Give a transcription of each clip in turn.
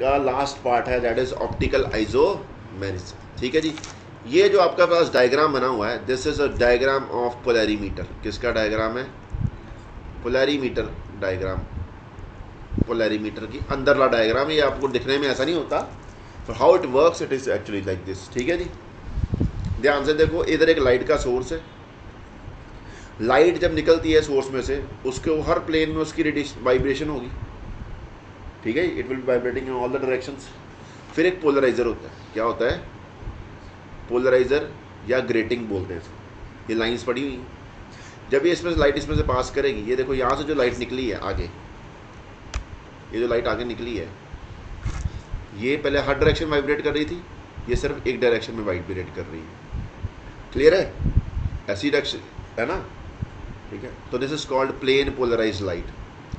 का last part है that is optical isomerism ठीक है जी? ये जो आपका पास डायग्राम बना हुआ है this is a diagram of polarimeter किसका डायग्राम है? पोलैरीमीटर डायग्राम पोलैरीमीटर की अंदरला डायग्राम ये आपको दिखने में ऐसा नहीं होता पर how it works it is actually like this ठीक है जी? ध्यान से देखो, इधर एक लाइट का सोर्स है। लाइट जब निकलती है सोर्स में से, उसके हर प्लेन में उसकी रेडिएशन वाइब्रेशन होगी। ठीक है it will vibrating in all the directions फिर एक पोलराइजर होता है। क्या होता है? पोलराइजर या ग्रेटिंग बोलते हैं ये लाइंस पड़ी हुई हैं। जब ये इसमें से लाइट इसमें से पास करेगी, ये देखो यहाँ से जो लाइट निकली है आगे, ये जो लाइट आगे निकली है, ये पहले हर डायरेक्शन वाइब्रेट कर रही थी, ये सिर्फ़ एक डायरेक्शन में वाइब्रेट कर रही है। क्लियर है? ऐसी डायरेक्शन है ना? ठीक है? तो this is called plane polarise light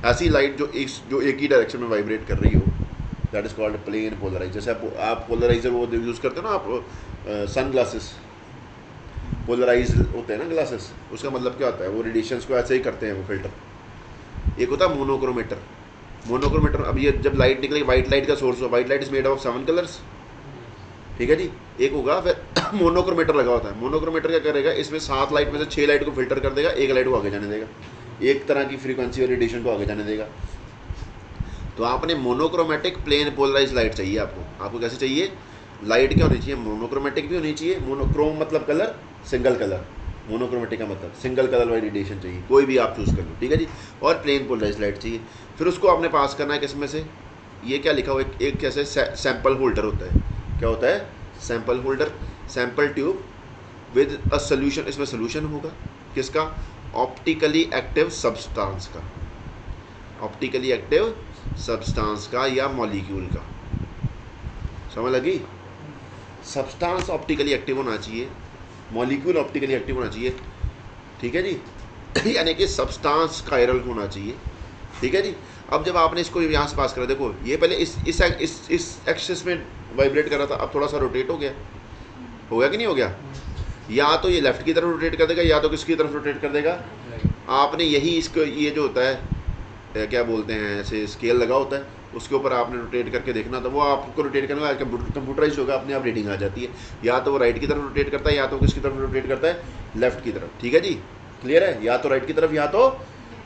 ऐसी लाइट जो एक जो एक ही डायरेक्शन में वाइब्रेट कर रही हो that is called plane polarise जैसे आप आप पोलराइजर वो यूज़ करते हो ना, आप सन ग्लासेस पोलराइज होते हैं ना ग्लासेस उसका मतलब क्या होता है? वो रेडिएशंस को ऐसे ही करते हैं, वो फ़िल्टर एक होता है मोनोक्रोमीटर मोनोक्रोमीटर अब ये जब लाइट निकलेगी वाइट लाइट का सोर्स हो white light is made of seven colours ठीक है जी? एक होगा, फिर मोनोक्रोमीटर लगा होता है. मोनोक्रोमीटर क्या करेगा? इसमें सात लाइट में से छः लाइट को फ़िल्टर कर देगा, एक लाइट को आगे जाने देगा. एक तरह की फ्रीक्वेंसी रेडिएशन को आगे जाने देगा। तो आपने मोनोक्रोमेटिक प्लेन पोलराइज लाइट चाहिए आपको। आपको कैसे चाहिए? लाइट क्या होनी चाहिए? मोनोक्रोमेटिक भी होनी चाहिए। मोनोक्रोम मतलब कलर सिंगल कलर मोनोक्रोमेटिक का मतलब सिंगल कलर वाली रेडिएशन चाहिए। कोई भी आप चूज़ कर लो, ठीक है जी? और प्लेन पोलराइज लाइट चाहिए। फिर उसको आपने पास करना है किसमें से? ये क्या लिखा हुआ एक कैसे? सैंपल होल्डर होता है। क्या होता है? Sample holder sample tube with a solution इसमें सोल्यूशन होगा। किसका? ऑप्टिकली एक्टिव सब्सटेंस का। ऑप्टिकली एक्टिव सब्सटेंस का या मॉलिक्यूल का। समझ लगी? सब्सटेंस ऑप्टिकली एक्टिव होना चाहिए मॉलिक्यूल ऑप्टिकली एक्टिव होना चाहिए, ठीक है जी? यानी कि सब्सटेंस कायरल होना चाहिए, ठीक है जी? अब जब आपने इसको यहाँ से पास करा, देखो, ये पहले इस इस इस इस एक्सिस में वाइब्रेट कर रहा था, अब थोड़ा सा रोटेट हो गया। हो गया कि नहीं हो गया? या तो ये लेफ़्ट की तरफ़ रोटेट कर देगा, या तो किसकी तरफ़ रोटेट कर देगा। आपने यही इसको, ये जो होता है क्या बोलते हैं, ऐसे स्केल लगा होता है, उसके ऊपर आपने रोटेट करके देखना तो वो आपको रोटेट करने का कंप्यूटराइज होगा, अपने आप रीडिंग आ जाती है। या तो वो राइट की तरफ़ रोटेट करता है, या तो किसकी तरफ़ रोटेट करता है लेफ़्ट की तरफ़। ठीक है जी? क्लियर है? या तो राइट की तरफ़, या तो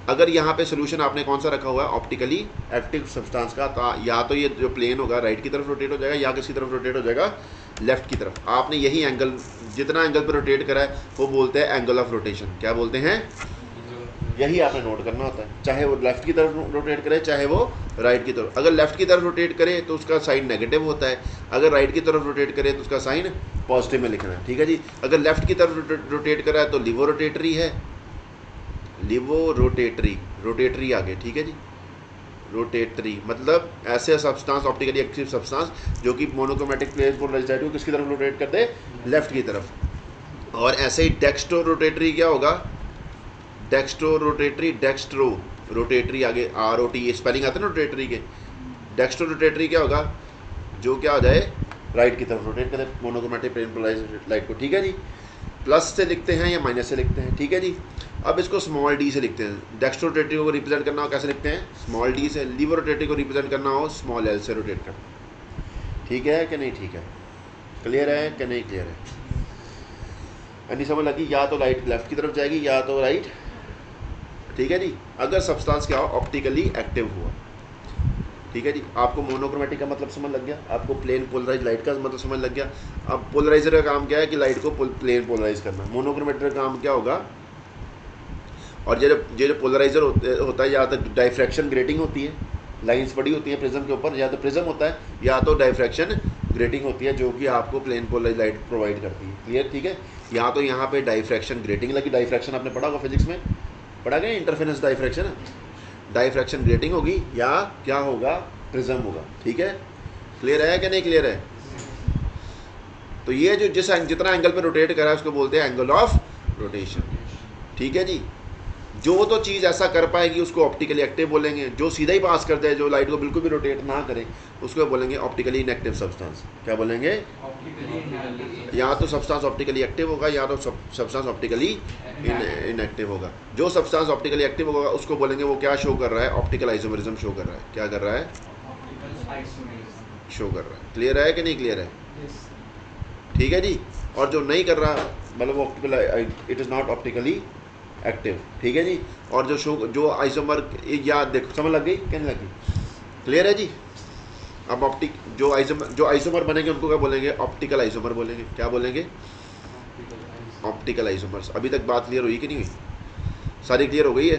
अगर यहाँ पे सोल्यूशन आपने कौन सा रखा हुआ है ऑप्टिकली एक्टिव सब्सटेंस का तो या तो ये जो प्लेन होगा राइट की तरफ़ रोटेट हो जाएगा, या किसी तरफ़ रोटेट हो जाएगा लेफ़्ट की तरफ़। आपने यही एंगल जितना एंगल पर रोटेट करा है, वो बोलते हैं एंगल ऑफ़ रोटेशन क्या बोलते हैं? यही आपने नोट करना होता है. चाहे वो लेफ़्ट की तरफ़ रोटेट करे, चाहे वो राइट की तरफ़. अगर लेफ़्ट की तरफ़ रोटेट करे तो उसका साइन नेगेटिव होता है. अगर राइट की तरफ़ रोटेट करे तो उसका साइन पॉजिटिव में लिखना है. ठीक है जी? अगर लेफ़्ट की तरफ़ रोटेट करा है तो लिवो रोटेटरी है. लिवो रोटेटरी रोटेटरी आगे. ठीक है जी? रोटेटरी मतलब ऐसे सब्सटेंस ऑप्टिकली एक्टिव सब्सटेंस जो कि मोनोक्रोमेटिक पोलराइज्ड को किसकी तरफ़ रोटेट कर दे लेफ़्ट की तरफ़। और ऐसे ही डेक्स्ट्रो रोटेटरी क्या होगा? डेक्स्ट्रो रोटेटरी डेक्स्ट्रो रोटेटरी आगे आर ओ टी स्पेलिंग आते हैं ना रोटेटरी के। डेक्स्ट्रो रोटेटरी क्या होगा? जो क्या हो जाए? राइट की तरफ़ रोटेट करें मोनोक्रोमेटिक प्लेन लाइट को। ठीक है जी? प्लस से लिखते हैं या माइनस से लिखते हैं? ठीक है जी? अब इसको स्मॉल डी से लिखते हैं। डेक्स्ट्रो रोटेटरी को रिप्रेजेंट करना हो, कैसे लिखते हैं? स्मॉल डी से। लीवर रोटेटरी को रिप्रेजेंट करना हो स्मॉल एल से रोटेट करना। ठीक है कि नहीं ठीक है? क्लियर है कि नहीं क्लियर है? यानी समझ लगी, या तो लाइट लेफ़्ट की तरफ़ जाएगी, या तो राइट ठीक है जी? अगर सब्सटेंस क्या हो? ऑप्टिकली एक्टिव हुआ। ठीक है जी? आपको मोनोक्रोमेटिक का मतलब समझ लग गया। आपको प्लेन पोलराइज लाइट का मतलब समझ लग गया। अब पोलराइजर का काम क्या है कि लाइट को प्लेन पोलराइज करना मोनोक्रोमेटिक का काम क्या होगा? और ये जो ये जो पोलराइजर होता है, या तो डाइफ्रैक्शन ग्रेटिंग होती है लाइंस पड़ी होती हैं प्रिज्म के ऊपर, या तो प्रिज्म होता है, या तो डाइफ्रैक्शन ग्रेटिंग होती है, जो कि आपको प्लेन पोलराइज लाइट प्रोवाइड करती है। क्लियर ठीक है? या तो यहाँ पे डाइफ्रैक्शन ग्रेटिंग लगी डाइफ्रैक्शन आपने पढ़ा होगा फिजिक्स में? पढ़ा गया इंटरफेरेंस डाइफ्रैक्शन डाइफ्रैक्शन ग्रेटिंग होगी, या क्या होगा? प्रिज्म होगा। ठीक है? क्लियर है क्या नहीं क्लियर है? तो ये जो, जिस जितना एंगल पे रोटेट करा है, उसको बोलते हैं एंगल ऑफ़ रोटेशन ठीक है जी? जो तो चीज़ ऐसा कर पाएगी उसको ऑप्टिकली एक्टिव बोलेंगे जो सीधा ही पास कर दे जो लाइट को बिल्कुल भी रोटेट ना करे उसको बोलेंगे ऑप्टिकली इनएक्टिव सब्सटेंस क्या बोलेंगे? या तो सब्सटेंस ऑप्टिकली एक्टिव होगा या तो सब्सटेंस ऑप्टिकली इनएक्टिव होगा. जो सब्सटेंस ऑप्टिकली एक्टिव होगा उसको बोलेंगे वो क्या शो कर रहा है? ऑप्टिकल आइसोमेरिज्म शो कर रहा है. क्या कर रहा है? शो कर रहा है. क्लियर है कि नहीं क्लियर है? ठीक है जी. और जो नहीं कर रहा मतलब वो optical it is not optically active ठीक है जी? और जो शो जो आइसोमर याद देखो, समझ लग गई? कहने लगी। क्लियर है जी? अब ऑप्टिक जो आइसोमर जो आइसोमर बनेंगे, उनको क्या बोलेंगे? ऑप्टिकल आइसोमर बोलेंगे। क्या बोलेंगे? ऑप्टिकल आइसोमर्स अभी तक बात क्लियर हुई कि नहीं हुई? सारी क्लियर हो गई है?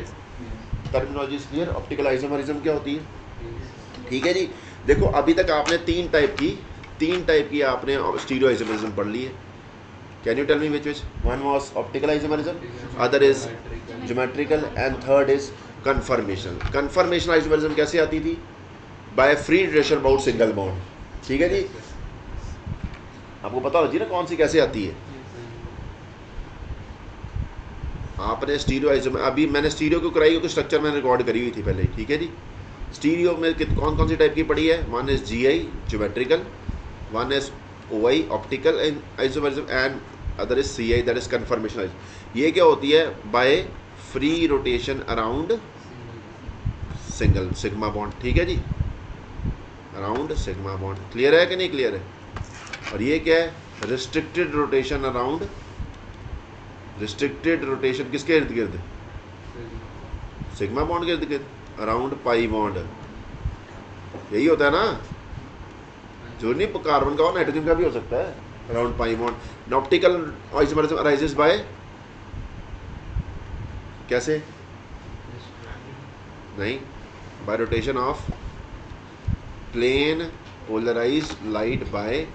टर्मिनोलॉजी क्लियर ऑप्टिकल आइसोमरिज्म क्या होती है? ठीक है जी? देखो, अभी तक आपने तीन टाइप की तीन टाइप की आपने स्टीरियो आइसोमरिज्म पढ़ ली है। Can you tell me which which one was isomerism other is geometrical and third is conformation conformation isomerism कैसे आती थी? By free relation about single bond ठीक है जी? आपको पता होना चाहिए ना कौन सी कैसे आती है? आपने स्टीरियो अभी मैंने स्टीरियो क्यों कराई क्योंकि स्ट्रक्चर मैंने रिकॉर्ड करी हुई थी पहले, ठीक है जी? स्टीरियो में कित- कौन कौन सी टाइप की पड़ी है? One is G I geometrical one is O I optical and isomerism and other is C I that is conformation ये क्या होती है? By free rotation around single sigma bond ठीक है जी? अराउंड सिग्मा बॉन्ड क्लियर है कि नहीं क्लियर है? और ये क्या है? Restricted rotation around restricted rotation किसके इर्द गिर्द? सिग्मा बॉन्ड के इर्द गिर्द. अराउंड पाई बॉन्ड यही होता है ना? जो। नहीं कार्बन का और नाइट्रोजन का भी हो सकता है। Around pi bond optical isomerism arises by कैसे? नहीं। By rotation of plane polarise light by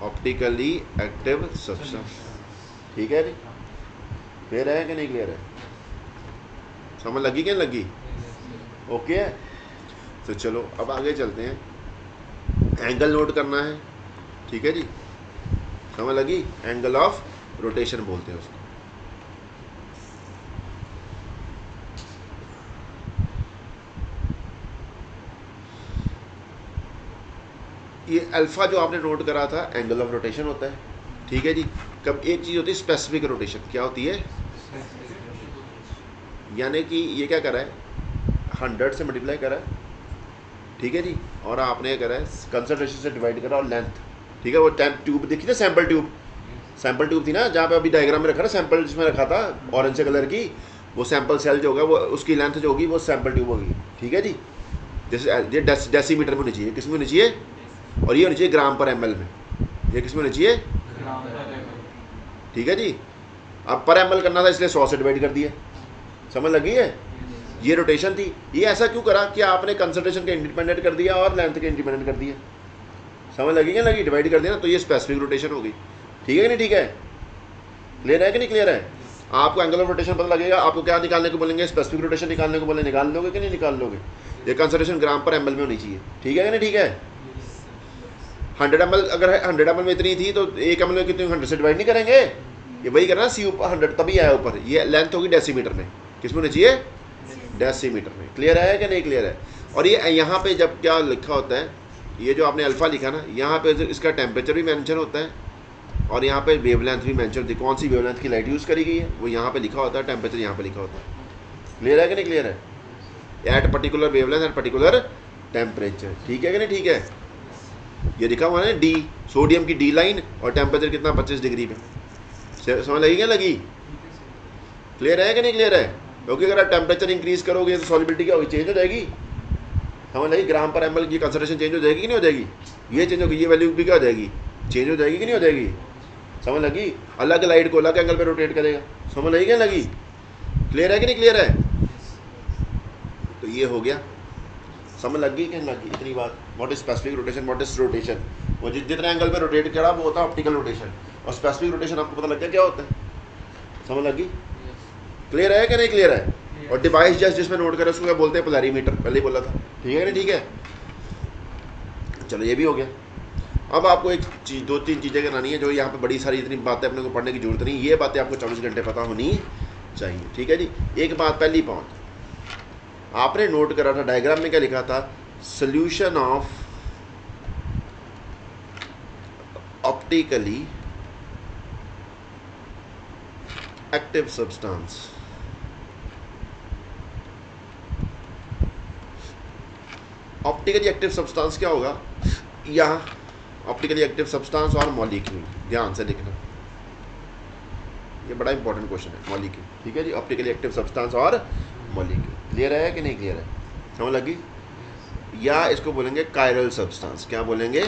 optically active substance ठीक है जी? क्लियर है कि नहीं क्लियर है? समझ लगी कि नहीं लगी? ओके है। तो चलो, अब आगे चलते हैं। एंगल नोट करना है। ठीक है जी? समझ लगी एंगल ऑफ़ रोटेशन बोलते हैं उसको। ये अल्फ़ा जो आपने नोट करा था एंगल ऑफ़ रोटेशन होता है। ठीक है जी? कब एक चीज़ होती है स्पेसिफिक रोटेशन क्या होती है? यानी कि ये क्या करा है? हंड्रेड से मल्टीप्लाई करा है। ठीक है जी? और आपने क्या करा है कंसनट्रेशन से डिवाइड करा और लेंथ ठीक है वो टैंप ट्यूब देखी ना सैंपल ट्यूब सैंपल ट्यूब थी ना जहाँ पे अभी डायग्राम में रखा ना सैंपल जिसमें रखा था ऑरेंज से कलर की वो सैंपल सेल जो होगा वो उसकी लेंथ जो होगी वो सैंपल ट्यूब होगी। ठीक है जी? जैसे ये डेस, डेसीमीटर में होनी चाहिए। किसमें होनी चाहिए? और ये होनी चाहिए ग्राम पर एमएल में। ये किसमें होनी चाहिए? ठीक है जी? अब पर एमएल करना था इसलिए सौ से डिवाइड कर दिया समझ लगी है? ये रोटेशन थी। ये ऐसा क्यों करा कि आपने कंसंट्रेशन के इंडिपेंडेंट कर दिया और लेंथ के इंडिपेंडेंट कर दिया समझ लगी क्या लगी? डिवाइड कर देना तो ये स्पेसिफिक रोटेशन होगी। ठीक है कि नहीं ठीक है? क्लियर है कि नहीं क्लियर है? आपको एंगल ऑफ़ रोटेशन पता लगेगा आपको क्या निकालने को बोलेंगे? स्पेसिफिक रोटेशन निकालने को बोले निकाल लोगे कि नहीं निकाल लोगे? ये कंसंट्रेशन ग्राम पर एमएल में होनी चाहिए। ठीक है कि नहीं ठीक है? हंड्रेड एम अगर हंड्रेड एम में इतनी थी तो एक एम में कितनी हंड्रेड से डिवाइड नहीं करेंगे? ये वही करना सी ऊपर हंड्रेड तभी आया ऊपर। ये लेंथ होगी डेसीमीटर में। किसमें होनी चाहिए? डेसीमीटर में। क्लियर है कि नहीं क्लियर है? और ये यहाँ पे जब क्या लिखा होता है? ये जो आपने अल्फ़ा लिखा ना, यहाँ पे इसका टेम्परेचर भी मेंशन होता है, और यहाँ पे वेवलेंथ भी मेंशन होती है। कौन सी वेवलेंथ की लाइट यूज़ करी गई है? वो यहाँ पे लिखा होता है टेम्परेचर यहाँ पे लिखा होता है। क्लियर है कि नहीं क्लियर है? At particular wavelength at particular temperature ठीक है कि नहीं? ठीक है? ये लिखा हुआ है डी सोडियम की डी लाइन और टेम्परेचर कितना? पच्चीस डिग्री पे। समझ लगी क्या लगी? क्लियर है कि नहीं क्लियर है? क्योंकि अगर आप टेम्परेचर इंक्रीज करोगे तो सॉलिबिलिटी क्या होगी? चेंज हो जाएगी। समझ लगी? ग्राम पर एम की कंसनट्रेशन चेंज हो जाएगी कि नहीं हो जाएगी? ये चेंज होगी ये वैल्यू भी क्या हो जाएगी। चेंज हो जाएगी कि नहीं हो जाएगी? समझ लगी? अलग लाइट को अलग एंगल पर रोटेट करेगा। समझ लगी क्या लगी? क्लियर है कि नहीं क्लियर है? तो ये हो गया। समझ लग गई कि नहीं लगी? इतनी बात। What is specific rotation what is rotation वो जि- जितने एंगल पर रोटेट करा वो होता है ऑप्टिकल रोटेशन और स्पेसिफिक रोटेशन आपको पता लग गया क्या होता है? समझ लगी? क्लियर है कि नहीं क्लियर है? और डिवाइस जस्ट जिसमें नोट करें, उसको क्या बोलते हैं? पोलैरीमीटर पहले ही बोला था। ठीक है ना ठीक है? चलो, ये भी हो गया। अब आपको एक चीज़, दो तीन चीज़ें करानी है जो यहाँ पे बड़ी सारी इतनी बातें अपने को पढ़ने की ज़रूरत नहीं। ये बातें आपको चौबीस घंटे पता होनी चाहिए। ठीक है जी? एक बात, पहली पॉइंट आपने नोट करा था डायग्राम में क्या लिखा था? Solution of optically active substance optically active substance क्या होगा? यहाँ ऑप्टिकली एक्टिव सब्सटेंस और मॉलिक्यूल ध्यान से लिखना ये बड़ा इंपॉर्टेंट क्वेश्चन है मॉलिक्यूल ठीक है जी? ऑप्टिकली एक्टिव सब्सटेंस और मॉलिक्यूल क्लियर है कि नहीं क्लियर है? समझ लगी? या इसको बोलेंगे कायरल सब्सटेंस क्या बोलेंगे?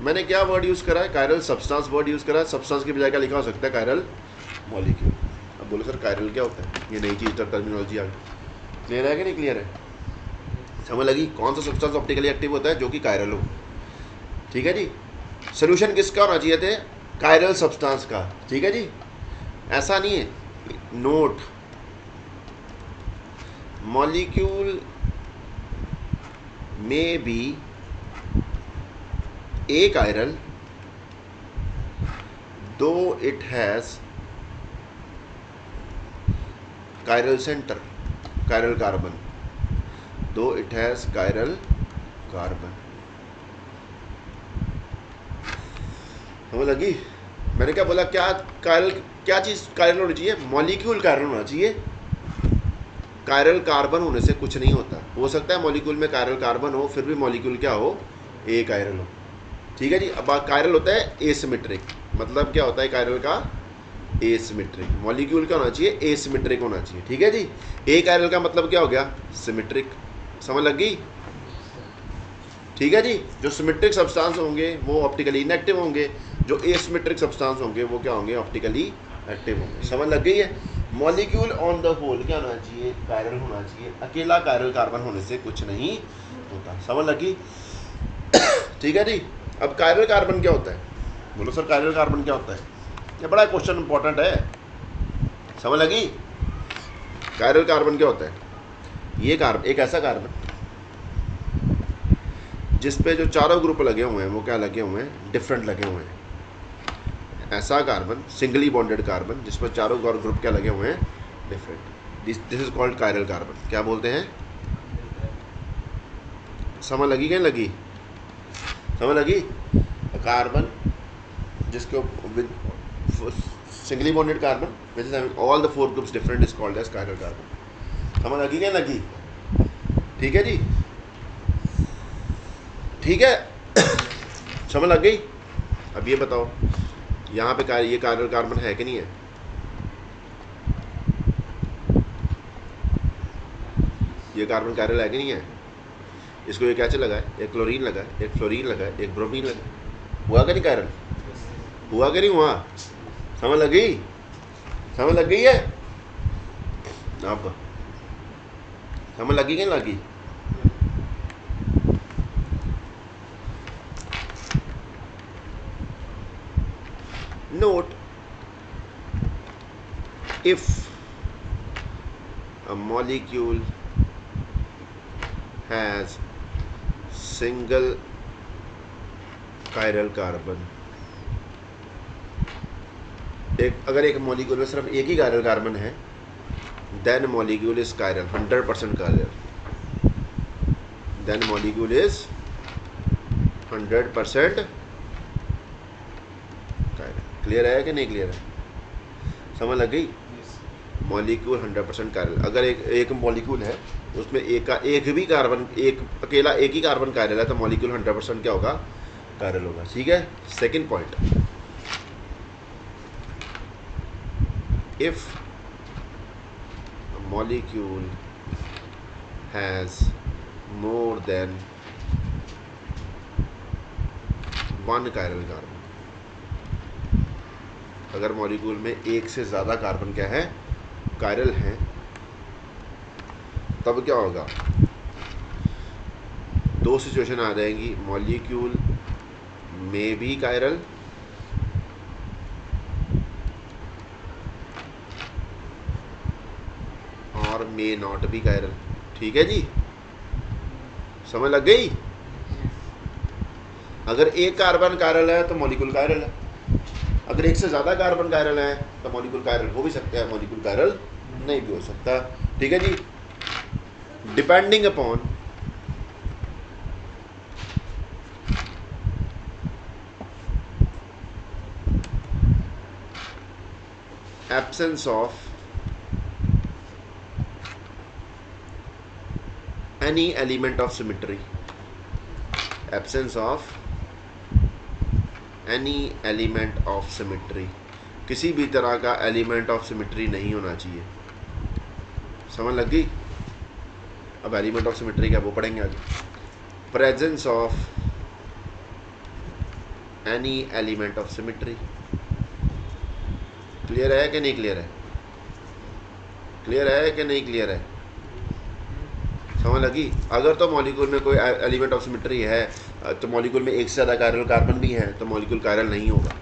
मैंने क्या वर्ड यूज़ करा है? कायरल सब्सटेंस वर्ड यूज़ करा है। सब्सटेंस की बजाय क्या लिखा हो सकता है? कायरल मॉलिक्यूल अब बोलो सर कायरल क्या होता है? ये नई चीज़ टर्मिनोलॉजी आ गई। क्लियर है कि नहीं क्लियर है? समझ लगी? कौन सा सब्सटेंस ऑप्टिकली एक्टिव होता है? जो कि कायरल हो। ठीक है जी? सोल्यूशन किसका होना चाहिए थे? कायरल सब्सटेंस का। ठीक है जी? ऐसा नहीं है। नोट मॉलिक्यूल में बी एक chiral दो it has chiral centre chiral carbon. Though it has chiral carbon. समझ लगी? मैंने क्या बोला, क्या कायरल क्या चीज़ कायरल होनी चाहिए? मॉलिक्यूल कायरल होना चाहिए। कायरल कार्बन होने से कुछ नहीं होता। हो सकता है मॉलिक्यूल में कायरल कार्बन हो, फिर भी मॉलिक्यूल क्या हो? ए कायरल हो। ठीक है जी? अब कायरल होता है एसिमेट्रिक मतलब क्या होता है कायरल का? एसिमेट्रिक मॉलिक्यूल क्या होना चाहिए? एसिमेट्रिक होना चाहिए। ठीक है जी? ए कायरल का मतलब क्या हो गया? सिमेट्रिक समझ लग गई? ठीक है जी, जो सिमेट्रिक सब्सटेंस होंगे, वो ऑप्टिकली इनएक्टिव होंगे, जो एसिमेट्रिक सब्सटेंस होंगे, वो क्या होंगे? ऑप्टिकली एक्टिव होंगे। समझ लग गई है? मॉलिक्यूल ऑन द होल क्या होना चाहिए? कायरल होना चाहिए। अकेला कायरल कार्बन होने से कुछ नहीं होता। समझ लगी ठीक है जी, अब कायरल कार्बन क्या होता है? बोलो सर कायरल कार्बन क्या होता है? ये बड़ा क्वेश्चन इंपॉर्टेंट है। समझ लगी कायरल कार्बन क्या होता है? ये कार्बन एक ऐसा कार्बन जिस पे जो चारों ग्रुप लगे हुए हैं, वो क्या लगे हुए हैं? डिफरेंट लगे हुए हैं। ऐसा कार्बन सिंगली बॉन्डेड कार्बन जिस पर चारों ग्रुप क्या लगे हुए हैं? Different this this is called chiral carbon क्या बोलते हैं? समझ लगी क्या लगी? समझ लगी? कार्बन जिसके with singly bonded carbon is all the four groups different is called as chiral carbon समझ लगी क्या लगी ठीक है जी ठीक है समझ लग गई अब ये बताओ यहाँ पे ये कायरल कार्बन है कि नहीं है ये कार्बन कायरल है कि नहीं है इसको ये कैसे लगाए एक क्लोरीन लगाए एक फ्लोरीन लगाए एक ब्रोमीन लगाए हुआ कि नहीं कारण हुआ कि नहीं हुआ समझ लग गई समझ लग गई है आपको समझ लगी कि लगी note, if a molecule has single chiral carbon एक, अगर एक मॉलिक्यूल में सिर्फ़ एक ही कायरल कार्बन है is chiral hundred percent chiral then molecule is hundred percent chiral clear है कि नहीं क्लियर है? समझ लग गई? मॉलिक्यूल हंड्रेड परसेंट कायरल अगर एक एक मॉलिक्यूल है उसमें एक का एक भी कार्बन एक अकेला एक ही कार्बन कायरल है तो मॉलिक्यूल हंड्रेड परसेंट क्या होगा? कायरल होगा ठीक है? Second point if molecule has more than one chiral carbon अगर मॉलिक्यूल में एक से ज़्यादा कार्बन क्या है? कायरल हैं, तब क्या होगा? दो सिचुएशन आ जाएँगी। मॉलिक्यूल में भी कायरल और मे नॉट बी कायरल ठीक है जी? समझ लग गई? अगर एक कार्बन कायरल है तो मॉलिक्यूल कायरल है। अगर एक से ज़्यादा कार्बन कायरल है तो मॉलिक्यूल कायरल हो भी सकता है मॉलिक्यूल कायरल नहीं भी हो सकता। ठीक है जी? Depending upon absence of any element of symmetry. Absence of any element of symmetry किसी भी तरह का एलिमेंट ऑफ़ सिमेट्री नहीं होना चाहिए। समझ लग गई? अब एलिमेंट ऑफ़ सिमेट्री क्या, वो पढ़ेंगे आगे। Presence of any element of symmetry clear है कि नहीं क्लियर है? क्लियर है कि नहीं क्लियर है? समझ लगी? अगर तो मॉलिक्यूल में कोई एलिमेंट ऑफ़ सिमेट्री है तो मॉलिक्यूल में एक से ज़्यादा कायरल कार्बन भी है तो मॉलिक्यूल कायरल नहीं होगा।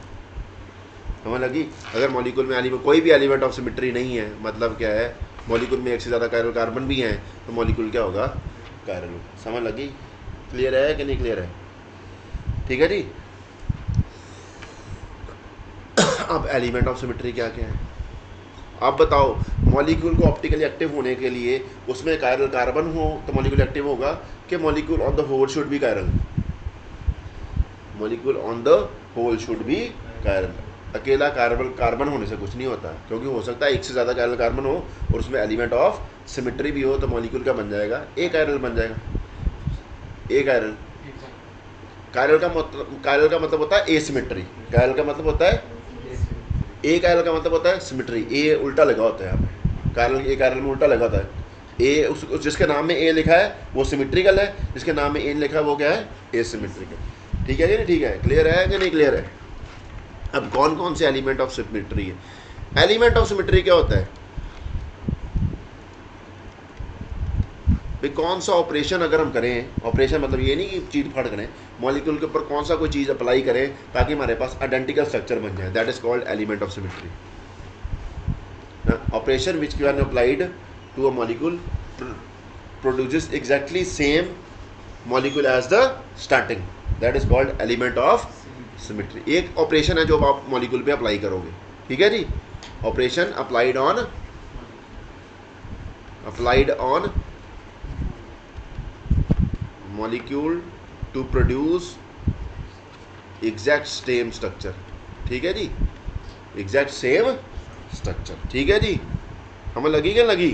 समझ लगी? अगर मॉलिक्यूल में एलिमेंट कोई भी एलिमेंट ऑफ़ सिमेट्री नहीं है मतलब क्या है? मॉलिक्यूल में एक से ज़्यादा कायरल कार्बन भी हैं तो मॉलिक्यूल क्या होगा? कायरल समझ लगी? क्लियर है कि नहीं क्लियर है? ठीक है जी? अब एलिमेंट ऑफ़ सिमेट्री क्या क्या है? आप बताओ मॉलिक्यूल को ऑप्टिकली एक्टिव होने के लिए उसमें कायरल कार्बन हो तो मॉलिक्यूल एक्टिव होगा कि molecule on the whole should be chiral molecule on the whole should be chiral अकेला कार्बन कार्बन होने से कुछ नहीं होता क्योंकि हो सकता है एक से ज़्यादा कायरल कार्बन हो और उसमें एलिमेंट ऑफ़ सिमेट्री भी हो तो मॉलिक्यूल का बन जाएगा। ए कायरल बन जाएगा। ए कायरल कायरल का मतलब कायरल का मतलब होता है ए सिमेट्री कायरल का मतलब होता है ए कायरल का मतलब होता है सिमिट्री ए उल्टा लगा होता है यहाँ पे. कायरल ए कायरल में उल्टा लगा होता है. ए उस उस जिसके नाम में ए लिखा है, वो सिमिट्रिकल है. जिसके नाम में ए लिखा है, वो क्या है? ए सिमिट्रिकल ठीक है कि नहीं? ठीक है. क्लियर है कि नहीं क्लियर है? अब कौन कौन से एलिमेंट ऑफ़ सिमिट्री है? एलिमेंट ऑफ़ सिमिट्री क्या होता है? भाई, कौन सा ऑपरेशन अगर हम करें ऑपरेशन मतलब ये नहीं कि चीज़ फाड़ करें मॉलिक्यूल के ऊपर कौन सा कोई चीज़ अप्लाई करें ताकि हमारे पास आइडेंटिकल स्ट्रक्चर बन जाए that is called element of symmetry operation which can applied to a molecule produces exactly same molecule as the starting that is called element of symmetry. एक ऑपरेशन है जो आप मॉलिक्यूल पे अप्लाई करोगे। ठीक है जी? Operation applied on applied on molecule to produce exact same structure. ठीक है जी? Exact same structure. ठीक है जी? हमें लगी क्या लगी?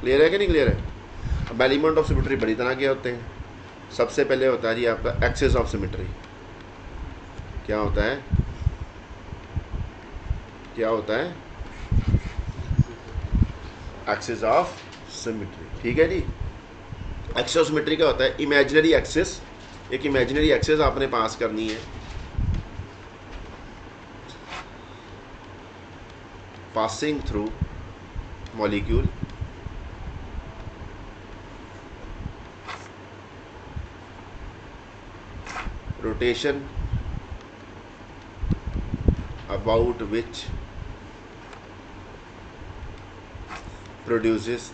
क्लियर है कि नहीं क्लियर है? अब एलिमेंट ऑफ़ सिमेट्री बड़ी तरह के होते हैं। सबसे पहले होता है जी आपका एक्सेस ऑफ़ सिमेट्री क्या होता है? क्या होता है? एक्सिस ऑफ़ सिमेट्री ठीक है जी? एक्सेस ऑफ़ सिमेट्री क्या होता है? इमेजिनरी एक्सिस एक इमेजिनरी एक्सिस आपने पास करनी है। Passing through molecule rotation about which produces.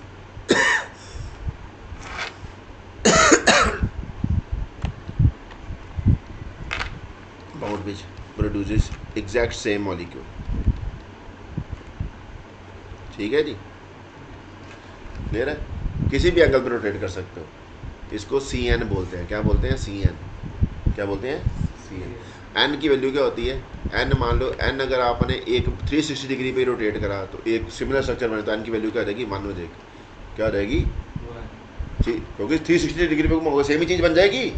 About which produces exact same molecule. ठीक है जी? क्लियर है? किसी भी एंगल पर रोटेट कर सकते हो। इसको सी एन बोलते हैं। क्या बोलते हैं? सी एन क्या बोलते हैं? एन की वैल्यू क्या होती है? एन मान लो एन अगर आपने एक 360 डिग्री पे रोटेट करा तो एक सिमिलर स्ट्रक्चर बने तो एन की वैल्यू क्या रहेगी? मान लो जाएगी क्या रहेगी? ठीक क्योंकि 360 डिग्री पे घुमाओगे सेम ही चीज़ बन जाएगी।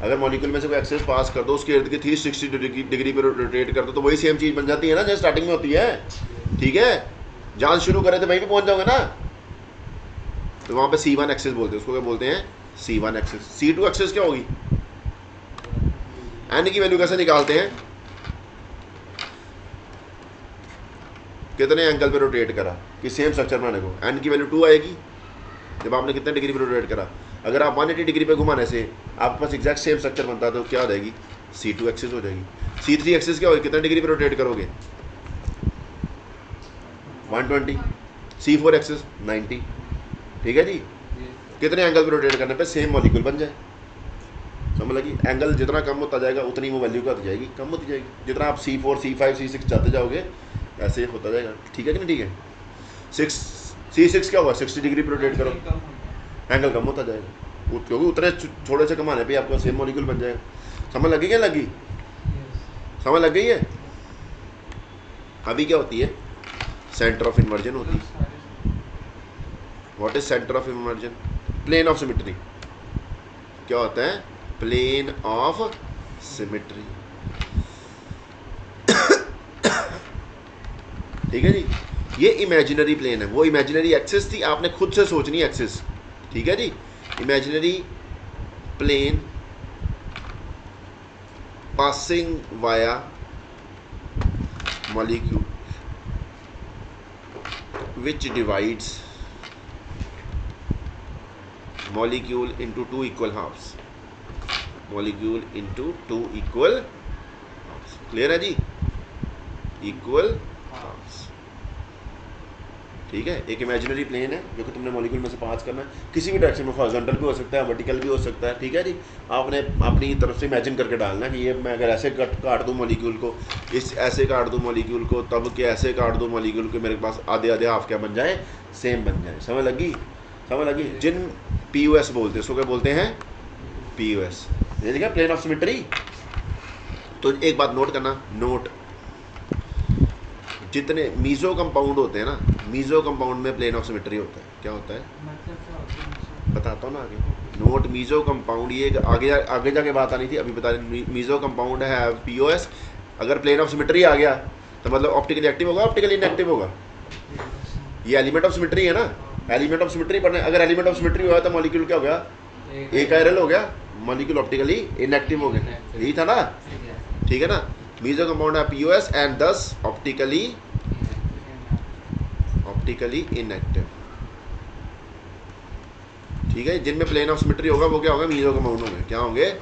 अगर मॉलिक्यूल में से कोई एक्सेस पास कर दो उसके इर्द गिर्द थ्री सिक्सटी डिग्री पर रोटेट कर दो तो वही सेम चीज़ बन जाती है ना जैसे स्टार्टिंग में होती है। ठीक है? जहाँ शुरू करें तो वहीं पर पहुँच जाओगे ना। तो वहाँ पर सी वन एक्सेस बोलते हैं उसको क्या बोलते हैं? C one axis C two axis क्या होगी? एन की वैल्यू कैसे निकालते हैं? कितने एंगल पे रोटेट करा? कि सेम स्ट्रक्चर बनाने को। एन की वैल्यू टू आएगी। जब आपने कितने डिग्री पे रोटेट करा? अगर आप 180 डिग्री पे घुमाने से आपके पास एग्जैक्ट सेम स्ट्रक्चर बनता है तो क्या हो जाएगी? सी टू एक्सेस हो जाएगी। सी थ्री एक्सेस क्या होगी? कितने डिग्री पे रोटेट करोगे? 120 सी फोर एक्सेस 90 ठीक है जी? कितने एंगल पे रोटेट करने पे? सेम मॉलिक्यूल बन जाए। समझ लगी एंगल जितना कम होता जाएगा उतनी वो वैल्यू क्या जाएगी कम होती जाएगी। जितना आप C four C five C six जाते जाओगे ऐसे होता जाएगा। ठीक है कि नहीं? ठीक है। सिक्स सी सिक्स क्या होगा सिक्सटी डिग्री पे रोटेट करो। एंगल कम होता जाएगा। क्योंकि उतने छोटे से कमाने पर आपका सेम मॉलिक्यूल बन जाएगा। समझ लगी क्या लगी? समझ लग गई है? अभी क्या होती है? सेंटर ऑफ़ इन्वर्जन होती है। What is centre of inversion plane of symmetry क्या होता है? प्लेन ऑफ़ सिमेट्री ठीक है जी? ये इमेजिनरी प्लेन है। वो इमेजिनरी एक्सिस थी, आपने खुद से सोचनी एक्सिस ठीक है जी? Imaginary plane passing via molecule which divides molecule into two equal halves molecule into two equal halves clear है जी इक्वल halves ठीक है? एक इमेजिनरी प्लेन है, जो कि तुमने मॉलिक्यूल में से पास करना है। किसी भी डायरेक्शन में हॉरिजॉन्टल भी हो सकता है वर्टिकल भी हो सकता है, ठीक है जी? आपने अपनी तरफ़ से इमेजिन करके डालना कि ये मैं अगर ऐसे कट, काट दूँ मॉलिक्यूल को, इस ऐसे काट दूँ मॉलिक्यूल को, तब के ऐसे काट दूँ मॉलिक्यूल को मेरे पास आधे आधे हाफ़ क्या बन जाए? सेम बन जाए। समझ लगी? समझ लगी? जिन पी बोलते हैं उसको क्या बोलते हैं? पी ये देखा प्लेन ऑफ़ सिमेट्री तो एक बात नोट करना नोट जितने मीजो कंपाउंड होते हैं ना मीजो कंपाउंड में प्लेन ऑफ़ सिमेट्री होता है। क्या होता है? बताता हूँ ना आगे। नोट मीजो कंपाउंड ये आगे जा, आगे जाके बात आनी थी अभी बता रहे मीजो कंपाउंड है पी अगर प्लेन ऑफ़ सिमेट्री आ गया तो मतलब ऑप्टिकली एक्टिव होगा ऑप्टिकली इनएक्टिव होगा? ये एलिमेंट ऑफ़ सिमेट्री है ना। एलिमेंट ऑफ़ सिमेट्री पढ़ने अगर एलिमेंट ऑफ़ सिमेट्री हुआ तो मॉलिक्यूल क्या हो गया? एक आयरल हो गया। मॉलिक्यूल ऑप्टिकली इनएक्टिव हो गया यही था ना? ठीक है। ना? मीजो कंपाउंड है पीओएस एंड दस ऑप्टिकली ऑप्टिकली इनएक्टिव ठीक है? जिनमें प्लेन ऑफ़ सिमेट्री होगा वो क्या होगा? मीजो कंपाउंड होंगे। क्या होंगे?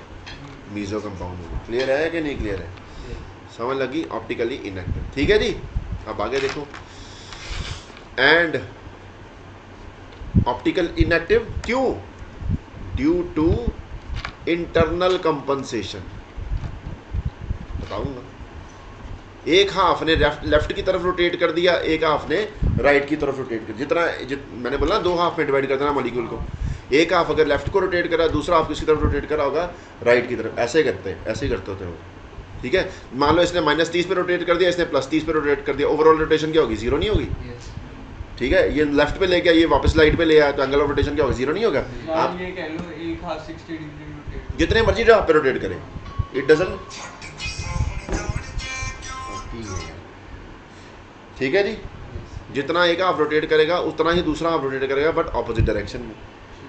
मीजो कंपाउंड होंगे। क्लियर है कि नहीं क्लियर है? समझ लगी? ऑप्टिकली इनएक्टिव ठीक है जी? अब आगे देखो। एंड ऑप्टिकल इनएक्टिव क्यों? Due to internal compensation. बताऊँगा। एक हाफ़ ने लेफ़्ट लेफ़्ट की तरफ़ रोटेट कर दिया एक हाफ़ ने राइट की तरफ़ रोटेट कर जितना जित, मैंने बोला दो हाफ़ में डिवाइड कर देना मॉलिक्यूल को। एक हाफ़ अगर लेफ़्ट को रोटेट करा दूसरा हाफ़ किसकी तरफ़ रोटेट करा होगा? राइट की तरफ़। ऐसे करते हैं ऐसे ही करते होते हो। ठीक है? मान लो इसने माइनस तीस पे रोटेट कर दिया इसने प्लस तीस पे रोटेट कर दिया। ओवरऑल रोटेशन क्या होगी? ज़ीरो नहीं होगी? ठीक है? ये लेफ़्ट पे लेके ये वापस राइट पे ले आया तो एंगल ऑफ़ रोटेशन क्या होगा? ज़ीरो नहीं होगा? आप ये कह लो एक हाथ 60 डिग्री जितने मर्ज़ी आप पे रोटेट करें। इट डजंट ठीक है जी? जितना एक आप रोटेट करेगा, उतना ही दूसरा आप रोटेट करेगा बट ऑपोजिट डायरेक्शन में।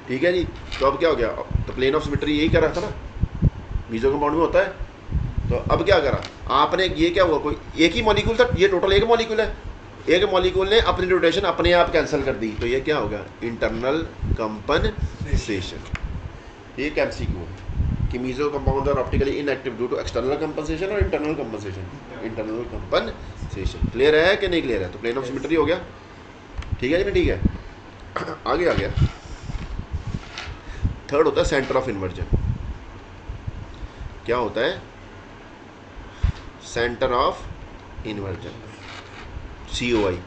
ठीक है जी? तो अब क्या हो गया? तो प्लेन ऑफ़ सिमेट्री यही कर रहा था ना? मीजो कंपाउंड में होता है। तो अब क्या करा? आपने ये क्या हुआ? कोई एक ही मॉलिक्यूल था? ये टोटल एक मॉलिक्यूल है। एक मॉलिक्यूल ने अपनी रोटेशन अपने आप कैंसिल कर दी। तो ये क्या होगा इंटरनल कंपनसेशन ये कैमसीक्यू है कि meso compound are optically inactive due to external compensation और internal compensation internal compensation clear है कि नहीं क्लियर है? तो प्लेन ऑफ़ सिमेट्री हो गया। ठीक है जी, ठीक है। आगे आ गया थर्ड होता है सेंटर ऑफ़ इन्वर्जन क्या होता है? Centre of inversion C O I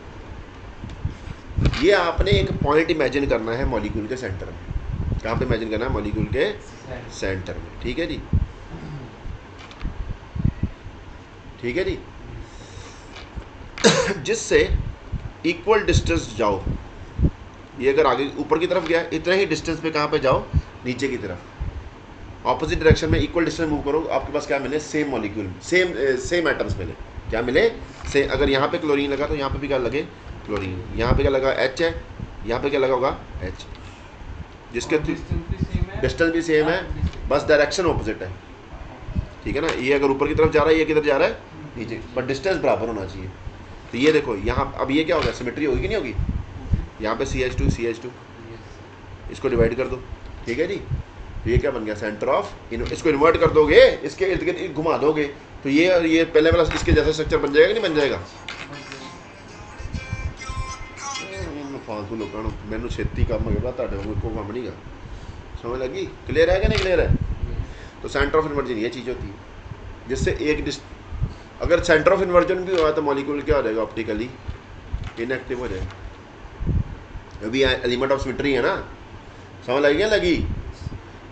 ये आपने एक पॉइंट इमेजिन करना है मॉलिक्यूल के सेंटर में। कहाँ पे इमेजिन करना है? मॉलिक्यूल के सेंटर में। ठीक है जी? ठीक है जी? जिससे इक्वल डिस्टेंस जाओ। ये अगर आगे ऊपर की तरफ़ गया इतना ही डिस्टेंस पे कहाँ पे जाओ? नीचे की तरफ़। ऑपोजिट डायरेक्शन में इक्वल डिस्टेंस मूव करो। आपके पास क्या मिले? Same molecule same same atoms मिले। क्या मिले? से अगर यहाँ पे क्लोरीन लगा तो यहाँ पे भी क्या लगे? क्लोरीन यहाँ पे क्या लगा? एच है। यहाँ पे क्या लगा होगा? एच जिसके थ्रू डिस्टेंस भी सेम है, बस डायरेक्शन ऑपोजिट है। ठीक है ना? ये अगर ऊपर की तरफ़ जा रहा है, ये किधर जा रहा है? नीचे। बट डिस्टेंस बराबर होना चाहिए। तो ये देखो, यहाँ अब ये क्या होगा सिमेट्री होगी कि नहीं होगी? यहाँ पे C H two C H two इसको डिवाइड कर दो। ठीक है जी? तो ये क्या बन गया? सेंटर ऑफ़ इसको इन्वर्ट कर दोगे, इसके इर्द गिर्द घुमा दोगे। तो ये ये पहले वाला इसके जैसा स्ट्रक्चर बन जाएगा कि नहीं बन जाएगा? फालतू लोग मैंने छेती काम हो गया ਤੁਹਾਡੇ ਵਾਂਗੂ ਇੱਕੋ ਕੰਮ ਨਹੀਂਗਾ समझ लगी क्लियर है कि नहीं क्लियर है तो सेंटर ऑफ इन्वर्जन ये चीज़ होती है जिससे एक अगर सेंटर ऑफ इन्वर्जन भी हुआ तो मॉलिक्यूल क्या हो जाएगा ऑप्टिकली इनएक्टिव हो जाएगा अभी एलिमेंट ऑफ सिमेट्री है ना समझ लगी क्या लगी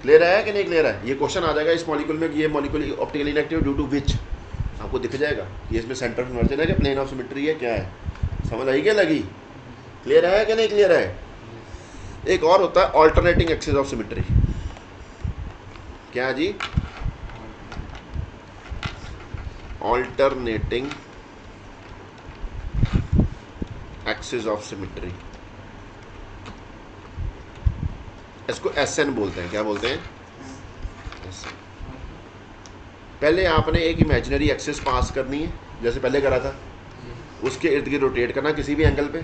क्लियर है कि नहीं क्लियर है ये क्वेश्चन आ जाएगा इस मॉलिक्यूल में कि ये molecule optically inactive due to which आपको दिख जाएगा कि इसमें सेंटर ऑफ इन्वर्जन है कि प्लेन ऑफ सिमेट्री है क्या है समझ आई क्या लगी क्लियर है कि नहीं क्लियर है? एक और होता है ऑल्टरनेटिंग एक्सिस ऑफ़ सिमेट्री क्या जी? ऑल्टरनेटिंग एक्सिस ऑफ़ सिमेट्री इसको एस एन बोलते हैं। क्या बोलते हैं? पहले आपने एक इमेजिनरी एक्सिस पास करनी है। जैसे पहले करा था। उसके इर्द गिर्द रोटेट करना किसी भी एंगल पे।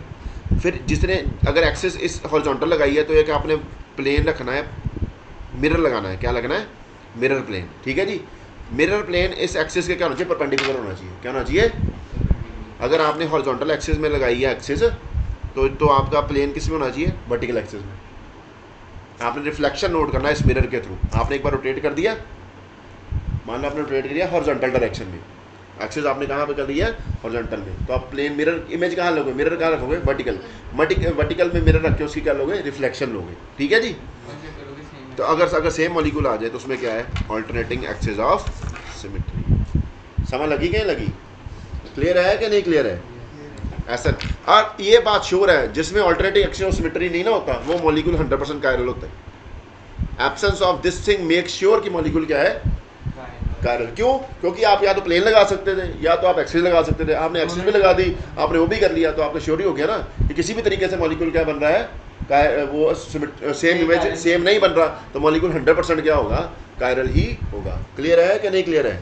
फिर जिसने, अगर एक्सिस इस हॉरिजॉन्टल लगाई है तो एक आपने प्लेन रखना है? मिरर लगाना है। क्या लगना है? मिरर प्लेन ठीक है जी? मिरर प्लेन इस एक्सिस के क्या होना चाहिए? परपेंडिकुलर होना चाहिए। क्या होना चाहिए? अगर आपने हॉरिजॉन्टल एक्सिस में लगाई है एक्सिस तो तो आपका प्लेन किसमें होना चाहिए? वर्टिकल एक्सेस में। आपने रिफ्लेक्शन नोट करना है इस मिरर के थ्रू आपने एक बार रोटेट कर दिया। मान लो आपने रोटेट कर दिया हॉरिजॉन्टल डायरेक्शन में। एक्सिस आपने कहाँ पे कर दिया हॉरिजॉन्टल में। तो आप प्लेन मिरर इमेज कहाँ लोगे? मिरर कहाँ रखोगे? वर्टिकल वर्टिकल में मिरर रख, उसकी क्या लोगे? रिफ्लेक्शन लोगे। ठीक है जी? तो अगर अगर सेम मॉलिक्यूल आ जाए तो उसमें क्या है? ऑल्टरनेटिंग एक्सिस ऑफ़ सिमेट्री समझ लगी क्या लगी? क्लियर है कि नहीं क्लियर है? ऐसा। और ये बात श्योर है। जिसमें ऑल्टरनेटिव एक्सिस ऑफ़ सिमेट्री नहीं ना होता, वो मॉलिक्यूल 100 परसेंट कायरल होता है। Absence of this thing make sure कि मॉलिक्यूल क्या है? कायरल क्यों? क्योंकि आप या तो प्लेन लगा सकते थे या तो आप एक्सिस लगा सकते थे। आपने एक्सिस भी लगा दी आपने वो भी कर लिया तो आपको श्योर ही गया ना कि किसी भी तरीके से मॉलिक्यूल क्या बन रहा है? वो सेम इमेज सेम नहीं बन रहा तो मॉलिक्यूल 100 परसेंट क्या होगा? कायरल ही होगा। क्लियर है कि नहीं क्लियर है?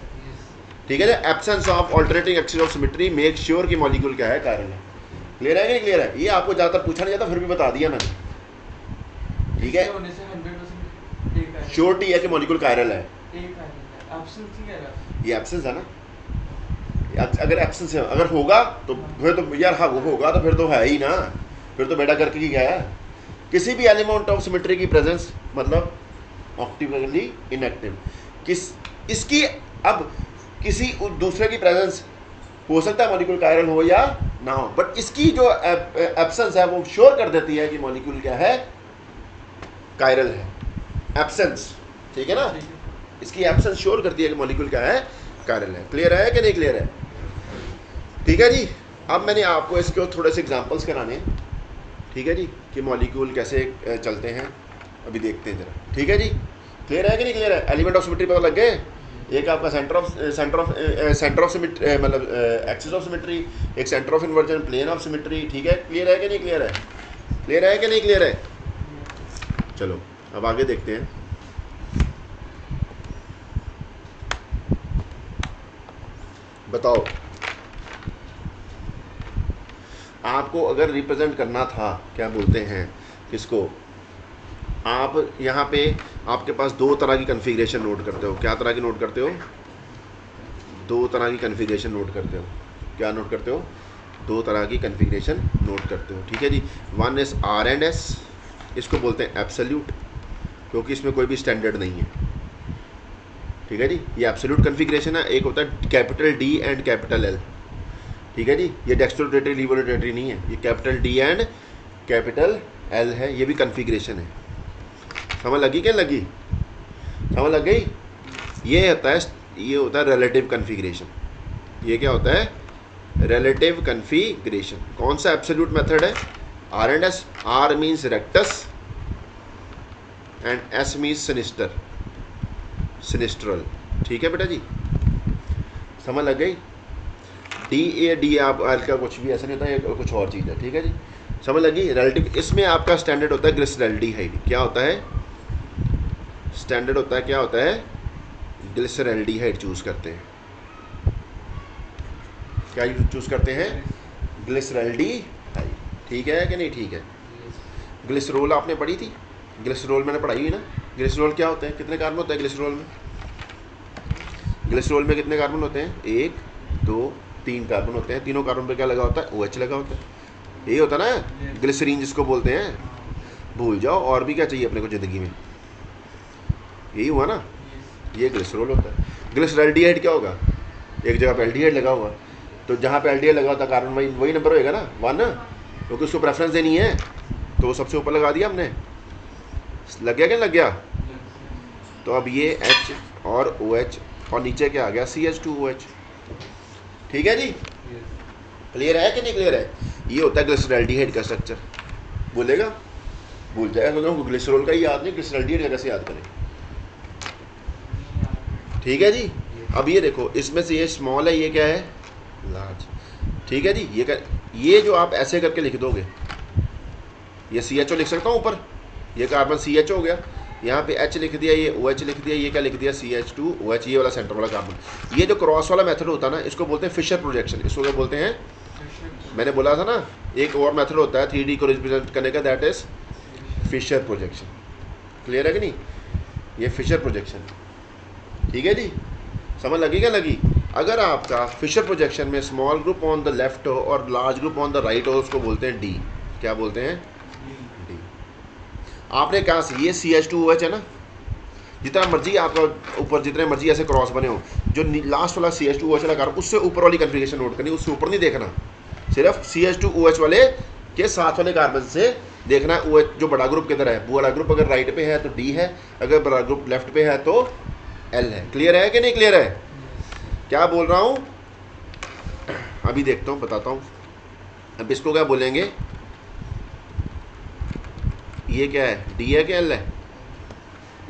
ठीक है ना? Absence of alternating axis of symmetry make sure कि मॉलिक्यूल क्या है? कायरल है। क्लियर है कि नहीं क्लियर है? ये आपको ज़्यादातर पूछा नहीं जाता फिर भी बता दिया मैंने। ठीक है? होने से 100% एक है। श्योरिटी है कि मॉलिक्यूल कायरल है। ये एब्सेंस है ना? अगर एब्सेंस है अगर होगा तो फिर तो यार हाँ वो होगा तो फिर तो है ही ना। फिर तो बेटा करके ही गया है। किसी भी एलिमेंट ऑफ़ सिमेट्री की प्रेजेंस मतलब ऑप्टिकली इनएक्टिव किस इसकी अब किसी दूसरे की प्रेजेंस हो सकता है मॉलिक्यूल कायरल हो या ना हो बट इसकी जो एब्सेंस है वो श्योर कर देती है कि मॉलिक्यूल क्या है? कायरल है। एब्सेंस ठीक है ना? इसकी एब्सेंस श्योर करती है कि मॉलिक्यूल क्या है? कायरल है। क्लियर है कि नहीं क्लियर है? ठीक है जी? अब मैंने आपको इसके थोड़े से एग्जांपल्स कराने हैं। ठीक है जी? कि मॉलिक्यूल कैसे चलते हैं। अभी देखते हैं जरा। ठीक है जी? क्लियर है कि नहीं क्लियर है? एलिमेंट ऑफ़ सिमेट्री पता लग गए? एक आपका centre of centre of centre of symmetry मतलब एक्सिस ऑफ़ सिमेट्री एक centre of inversion plane of symmetry ठीक है? क्लियर है कि नहीं क्लियर है? क्लियर है कि नहीं क्लियर है? चलो, अब आगे देखते हैं। बताओ। आपको अगर रिप्रेजेंट करना था, क्या बोलते हैं, किसको? आप यहाँ पे आपके पास दो तरह की कन्फिग्रेशन नोट करते हो। क्या तरह की नोट करते हो? दो तरह की कन्फिग्रेशन नोट करते हो। क्या नोट करते हो? दो तरह की कन्फिग्रेशन नोट करते हो। ठीक है जी? One is R and S इसको बोलते हैं एब्सल्यूट क्योंकि इसमें कोई भी स्टैंडर्ड नहीं है। ठीक है जी? ये एब्सोल्यूट कन्फिग्रेशन है, एक होता है capital D and capital L ठीक है जी? ये डेक्स्ट्रोटेटरी लीवरोटेटरी नहीं है। ये capital D and capital L है। ये भी कन्फिग्रेशन है। समझ लगी क्या लगी? समझ लग गई? ये होता है, ये होता है रिलेटिव कन्फिग्रेशन ये क्या होता है? रिलेटिव कन्फिग्रेशन कौन सा एब्सोल्यूट मेथड है? R and S R means rectus and S means sinister sinistral. ठीक है बेटा जी? समझ लग गई? डी ए डी आप एल का कुछ भी ऐसा नहीं होता, ये कुछ और चीज़ है। ठीक है जी? समझ लगी रिलेटिव इसमें आपका स्टैंडर्ड होता है ग्लिसरल्डिहाइड क्या होता है? स्टैंडर्ड होता है, क्या होता है? ग्लिसरल्डिहाइड चूज़ करते हैं। क्या चूज़ करते हैं? ग्लिसरल्डिहाइड ठीक है कि नहीं? ठीक है। ग्लिसरोल आपने पढ़ी थी? ग्लिसरोल मैंने पढ़ाई हुई ना? ग्लिसरोल क्या होते हैं? कितने कार्बन होते हैं ग्लिसरोल में? ग्लिसरोल में कितने कार्बन होते हैं? एक, दो, तीन कार्बन होते हैं। तीनों कार्बन पे क्या लगा होता है? ओ OH लगा होता है। यही होता ना? ग्लिसरीन जिसको बोलते हैं। भूल जाओ, और भी क्या चाहिए अपने को ज़िंदगी में? यही हुआ ना? ये ग्लिसरोल होता है। ग्लिसरल्डिहाइड क्या होगा? एक जगह पे एल्डिहाइड लगा हुआ। तो जहाँ पे एल्डिहाइड लगा होता कार्बन वही वही नंबर होएगा ना? वन क्योंकि उसको प्रेफरेंस देनी है। तो वो सबसे ऊपर लगा दिया हमने। लग गया क्या लग गया? तो अब ये H और ओ OH और नीचे क्या आ गया? C H two O H ठीक है जी? क्लियर है कि नहीं क्लियर है? ये होता है ग्लिसरल्डिहाइड का स्ट्रक्चर बोलेगा? भूल जाएगा तो ग्लिसरॉल का ही याद नहीं ग्लिसरल्डिहाइड कैसे याद करें। ठीक है जी? अब ये देखो, इसमें से ये स्मॉल है, ये क्या है? लार्ज ठीक है जी? ये कर, ये जो आप ऐसे करके लिख दोगे, ये सी एच ओ लिख सकता हूँ ऊपर? ये कार्बन सी एच हो गया। यहाँ पे एच लिख दिया, ये ओ एच लिख दिया, ये क्या लिख दिया? C H two O H ये वाला सेंटर वाला कार्बन ये जो क्रॉस वाला मेथड होता है ना, इसको बोलते हैं फिशर प्रोजेक्शन इसको क्या बोलते हैं? मैंने बोला था ना, एक और मेथड होता है थ्री डी को रिप्रेजेंट करने का that is Fischer projection clear है कि नहीं? ये फिशर प्रोजेक्शन ठीक है जी? समझ लगी क्या लगी? अगर आपका फिशर प्रोजेक्शन में small group on the left हो और large group on the right हो उसको बोलते हैं डी क्या बोलते हैं? आपने कहा से, ये C H two O H है ना? जितना मर्ज़ी आपका ऊपर, जितने मर्ज़ी ऐसे क्रॉस बने हो, जो लास्ट वाला C H two O H वाला कार उससे ऊपर वाली कन्फिगेशन नोट करनी उससे ऊपर नहीं देखना। सिर्फ़ C H two O H वाले के साथ वाले कार्बन से देखना ओ एच जो बड़ा ग्रुप किधर है। वो बड़ा ग्रुप अगर राइट पे है तो डी है, अगर बड़ा ग्रुप लेफ़्ट पे है तो एल है। क्लियर है कि नहीं क्लियर है? क्या बोल रहा हूँ? अभी देखता हूँ, बताता हूँ। अब इसको क्या बोलेंगे? ये क्या है? डी है क्या एल है?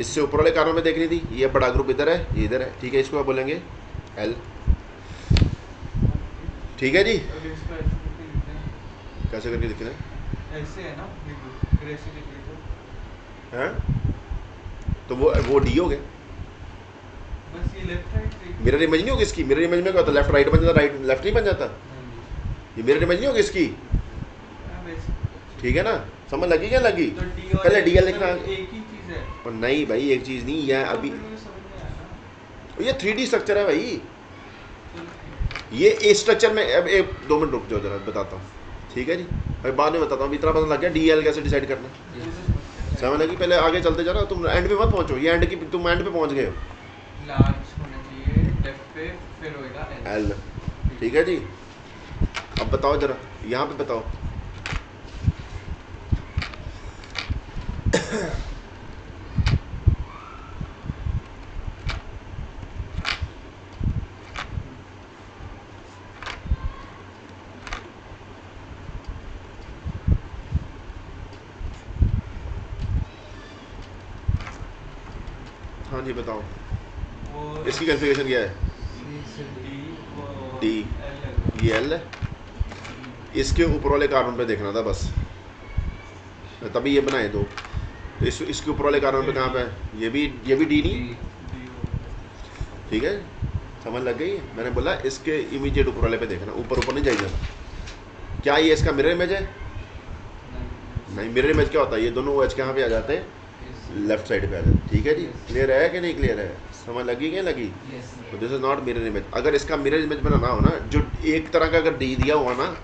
इससे ऊपर वाले कारणों में देखनी थी। ये बड़ा ग्रुप इधर है ये इधर है। ठीक है इसको आप बोलेंगे एल ठीक है जी? कैसे करके लिखना है? ऐसे है ना देखो तो। हैं? तो वो वो डी हो गया। मेरा इमेज नहीं होगी इसकी? मिरर इमेज में क्या होता लेफ़्ट राइट बन जाता राइट लेफ़्ट नहीं बन जाता? ये मिरर इमेज नहीं होगी इसकी? ठीक है ना? समझ लगी क्या लगी? तो पहले डी एल लिखना। एक ही चीज़ है। और नहीं भाई एक चीज़ नहीं है अभी तो ना। ये थ्री डी स्ट्रक्चर है भाई। ये इस स्ट्रक्चर में अब एक दो मिनट रुक जाओ जरा बताता हूँ। ठीक है जी? अभी बाद में बताता हूँ अभी इतना पता लग गया डी एल कैसे डिसाइड करना। समझ लगी? पहले आगे चलते जाना तुम एंड पे मत पहुंचो। ये एंड की तुम एंड पे पहुँच गए हो। एल ठीक है जी? अब बताओ जरा यहाँ पे बताओ। हाँ जी बताओ। इसकी कन्फिगरेशन क्या है? डी ये एल है इसके ऊपर वाले कार्बन पे देखना था बस। तभी ये बनाए दो। तो इस इसके ऊपर वाले कार्बन पे कहाँ पे है? ये भी ये भी डी नहीं ठीक है? समझ लग गई? मैंने बोला इसके इमीडिएट ऊपर वाले पे देखना ऊपर ऊपर नहीं जाइए क्या ये इसका मिरर इमेज है? नहीं। मिरर इमेज क्या होता है? ये दोनों ओ एच कहाँ पे आ जाते हैं? लेफ़्ट साइड पे आ जाते हैं। ठीक है जी? क्लियर है कि नहीं क्लियर है? समझ लगी क्या लगी? तो this is not mirror image अगर इसका मिरर इमेज बनाना हो ना जो एक तरह का अगर डी दिया हुआ ना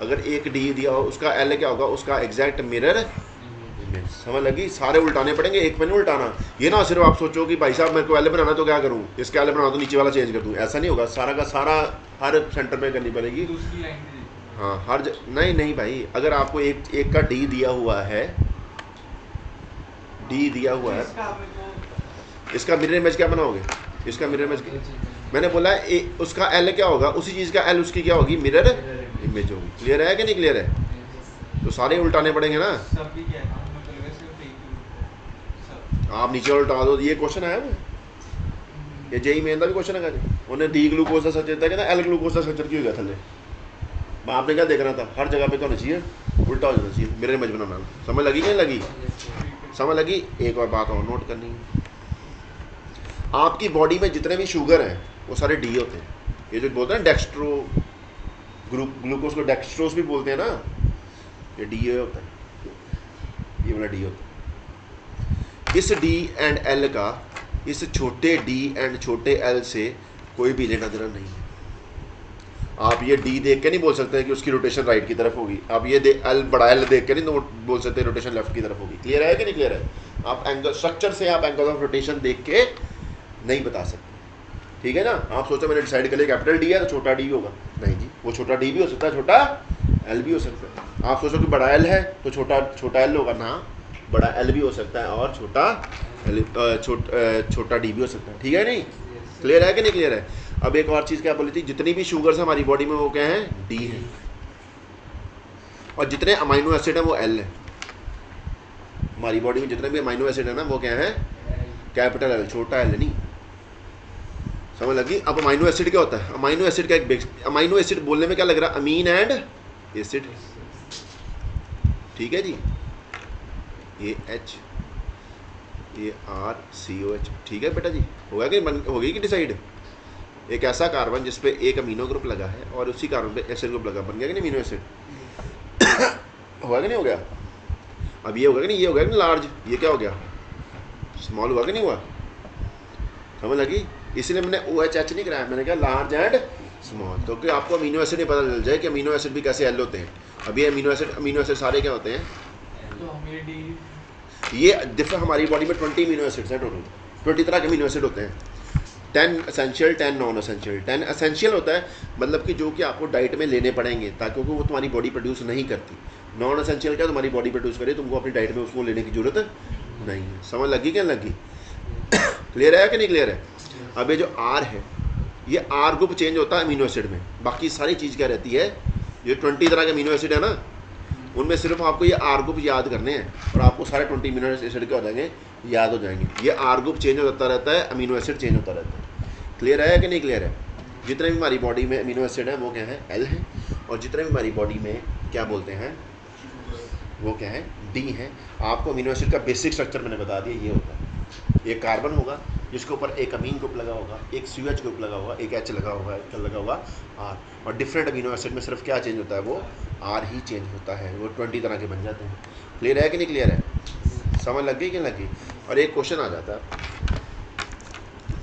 अगर एक डी दिया हो उसका एल क्या होगा? उसका एग्जैक्ट मिरर इमेज समझ लगी? सारे उल्टाने पड़ेंगे एक पे नहीं उल्टाना। ये ना सिर्फ़ आप सोचो कि भाई साहब मेरे को एल बनाना तो क्या करूँ? इसका एल बनाना तो नीचे वाला चेंज कर दूँ। ऐसा नहीं होगा। सारा का सारा हर सेंटर में करनी पड़ेगी। हाँ हर ज... नहीं नहीं भाई। अगर आपको एक एक का डी दिया हुआ है डी दिया हुआ है। इसका मिरर इमेज क्या बनाओगे? इसका मिरर इमेज मैंने बोला ए, उसका एल क्या होगा? उसी चीज़ का एल उसकी क्या होगी? मिरर इमेज होगी। क्लियर है कि नहीं क्लियर है? तो सारे उल्टाने पड़ेंगे ना सब भी क्या है मतलब वैसे सिर्फ़ एक ही सब आप नीचे उल्टा दो, ये क्वेश्चन आया वो ये जेई मेन का भी क्वेश्चन है उन्हें डी ग्लूकोज का स्ट्रक्चर कहता एल ग्लूकोज का स्ट्रक्चर क्यों गया थले? आपने क्या देखना था, हर जगह पे तो होना चाहिए, उल्टा हो जाना चाहिए। मिरर इमेज बनाना समझ लगी नहीं लगी? समझ लगी? एक और बात और नोट करनी है। आपकी बॉडी में जितने भी शुगर हैं, वो सारे डी होते हैं। ये जो बोलते हैं डेक्स्ट्रो ग्लू ग्लूकोज को डेक्स्ट्रोस भी बोलते हैं ना, ये डी होता है। ये वाला डी होता है। इस डी एंड एल का, इस छोटे डी एंड छोटे एल से कोई भी लेना देना नहीं है। आप ये डी देख के नहीं बोल सकते कि उसकी रोटेशन राइट की तरफ़ होगी। आप ये दे एल बड़ा एल देख के नहीं बोल सकते रोटेशन लेफ़्ट की तरफ़ होगी। क्लियर है कि नहीं क्लियर है? आप एंगल स्ट्रक्चर से आप एंगल ऑफ़ रोटेशन देख के नहीं बता सकते। ठीक है ना? आप सोचो मैंने डिसाइड कर लिया कैपिटल डी है तो छोटा डी होगा। नहीं जी, वो छोटा डी भी हो सकता है, छोटा एल भी हो सकता है। आप सोचो कि बड़ा एल है तो छोटा छोटा एल होगा। ना। बड़ा एल भी हो सकता है और छोटा छोटा डी भी हो सकता है। ठीक है नहीं? क्लियर है कि नहीं क्लियर है? अब एक और चीज़ क्या बोली थी? जितनी भी शुगर्स हमारी बॉडी में वो क्या है? डी है। और जितने अमाइनो एसिड हैं वो एल है। हमारी बॉडी में जितने भी अमाइनो एसिड है ना, वो क्या है? कैपिटल एल छोटा एल नहीं? समझ लगी? अब अमाइनो एसिड क्या होता है? अमाइनो एसिड का एक अमाइनो एसिड बोलने में क्या लग रहा है? अमीन एंड एसिड ठीक है जी? A H A R C O H ठीक है बेटा जी? होगा कि बन होगी कि डिसाइड एक ऐसा कार्बन जिस पे एक अमीनो ग्रुप लगा है और उसी कार्बन पे एसिड ग्रुप लगा, बन गया कि नहीं अमीनो एसिड होगा कि नहीं हो गया? अब ये होगा कि नहीं, ये होगा कि लार्ज ये क्या हो गया? स्मॉल हुआ कि नहीं हुआ? समझ लगी? इसलिए मैंने ओ एच एच नहीं कराया, मैंने कहा लार्ज एंड स्मॉल क्योंकि आपको अमीनो एसिड नहीं पता चल जाए कि अमीनो एसिड भी कैसे एल होते हैं। अभी अमीनो एसिड अमीनो एसिड सारे क्या होते हैं? ये डिफरेंट हमारी बॉडी में ट्वेंटी अमीनो एसिड्स हैं टोटल ट्वेंटी तरह के अमीनो एसिड होते हैं। Ten essential ten non essential ten essential होता है मतलब कि जो कि आपको डाइट में लेने पड़ेंगे, ताकि वो तुम्हारी बॉडी प्रोड्यूस नहीं करती। नॉन असेंशियल क्या तुम्हारी बॉडी प्रोड्यूस करे, तुमको अपनी डाइट में उसको लेने की ज़रूरत नहीं है। समझ लगी क्या लगी? क्लियर है कि नहीं क्लियर है? अब ये जो आर है, ये आर ग्रुप चेंज होता है अमीनो एसिड में। बाकी सारी चीज़ क्या रहती है, ये ट्वेंटी तरह के अमीनो एसिड है ना उनमें सिर्फ़ आपको ये आर ग्रुप याद करने हैं और आपको सारे ट्वेंटी अमीनो एसिड के हो जाएँगे, याद हो जाएँगे। ये आर ग्रुप चेंज होता रहता है अमीनो एसिड चेंज होता रहता है। क्लियर है कि नहीं क्लियर है? जितने भी हमारी बॉडी में अमीनो एसिड है, वो क्या है? एल है। और जितने भी हमारी बॉडी में क्या बोलते हैं? वो क्या है? डी है। आपको अमीनो एसिड का बेसिक स्ट्रक्चर मैंने बता दिया, ये होता है। एक कार्बन होगा, जिसके ऊपर एक अमीन ग्रुप लगा होगा, एक सी एच ग्रुप लगा होगा, एक एच लगा होगा एक लगा होगा आर और डिफरेंट अमीनो एसिड में सिर्फ़ क्या चेंज होता है? वो आर ही चेंज होता है। वो ट्वेंटी तरह के बन जाते हैं। क्लियर है कि नहीं क्लियर है? समझ लग गई कि लग गई? और एक क्वेश्चन आ जाता है।